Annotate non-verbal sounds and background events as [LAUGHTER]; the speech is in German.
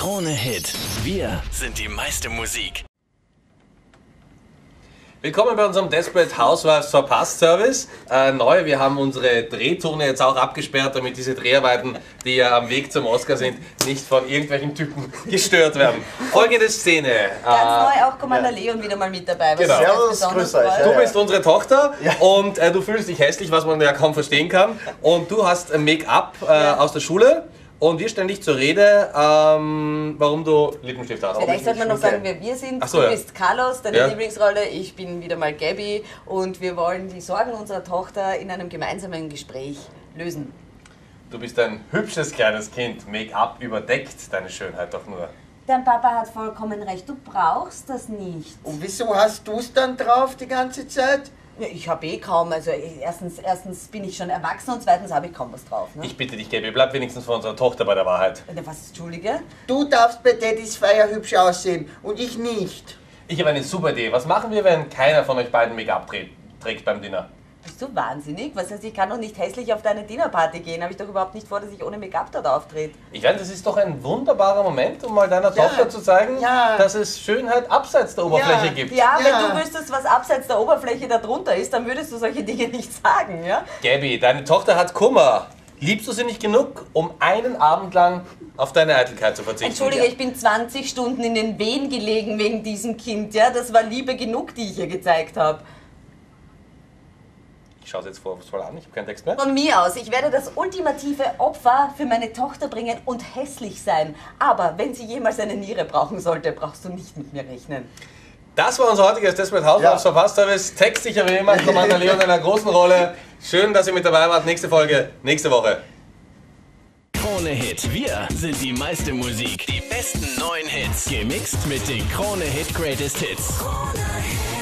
Krone Hit. Wir sind die meiste Musik. Willkommen bei unserem Desperate Housewives Verpasst Service. Äh, neu, wir haben unsere Drehzone jetzt auch abgesperrt, damit diese Dreharbeiten, die ja am Weg zum Oscar sind, nicht von irgendwelchen Typen [LAUGHS] gestört werden. Folgende Szene. Ganz Äh, neu auch Commander Leon wieder mal mit dabei. was Genau. Servus, grüß euch. freut. Du Ja, bist unsere Tochter [LAUGHS] und äh, du fühlst dich hässlich, was man ja kaum verstehen kann. Und du hast Make-up äh, Ja. aus der Schule und wir stellen dich zur Rede, ähm, warum du Lippenstift hast. Vielleicht sollte man noch sagen, wer wir sind. So, du ja. bist Carlos, deine Ja. Lieblingsrolle. Ich bin wieder mal Gabby. Und wir wollen die Sorgen unserer Tochter in einem gemeinsamen Gespräch lösen. Du bist ein hübsches kleines Kind. Make-up überdeckt deine Schönheit doch nur. Dein Papa hat vollkommen recht. Du brauchst das nicht. Und wieso hast du es dann drauf die ganze Zeit? Ich habe eh kaum. Also erstens, erstens bin ich schon erwachsen und zweitens habe ich kaum was drauf. Ne? Ich bitte dich, Gabi, bleib wenigstens vor unserer Tochter bei der Wahrheit. Äh, Was, Entschuldige? Du darfst bei Daddys Feier hübsch aussehen und ich nicht. Ich habe eine super Idee. Was machen wir, wenn keiner von euch beiden Make-up trä- trägt beim Dinner? Bist du wahnsinnig? Was heißt, ich kann doch nicht hässlich auf deine Dinnerparty gehen. Habe ich doch überhaupt nicht vor, dass ich ohne Make-up dort auftrete. Ich meine, das ist doch ein wunderbarer Moment, um mal deiner Ja. Tochter zu zeigen, Ja. dass es Schönheit abseits der Oberfläche Ja. gibt. Ja, Ja. wenn du wüsstest, was abseits der Oberfläche da drunter ist, dann würdest du solche Dinge nicht sagen, ja? Gabi, deine Tochter hat Kummer. Liebst du sie nicht genug, um einen Abend lang auf deine Eitelkeit zu verzichten? Entschuldige, ich bin 20 Stunden in den Wehen gelegen wegen diesem Kind, ja? Das war Liebe genug, die ich ihr gezeigt habe. Ich schaue es jetzt vorwurfsvoll an, ich habe keinen Text mehr. Von mir aus, ich werde das ultimative Opfer für meine Tochter bringen und hässlich sein. Aber wenn sie jemals eine Niere brauchen sollte, brauchst du nicht mit mir rechnen. Das war unser heutiges Desperate Housewives Ja. Verpasst Service. Textsicher wie immer, Commander Leon in einer großen Rolle. Schön, dass ihr mit dabei wart. Nächste Folge, nächste Woche. Krone Hit. Wir sind die meiste Musik. Die besten neuen Hits. Gemixt mit den Krone Hit Greatest Hits. Krone Hit.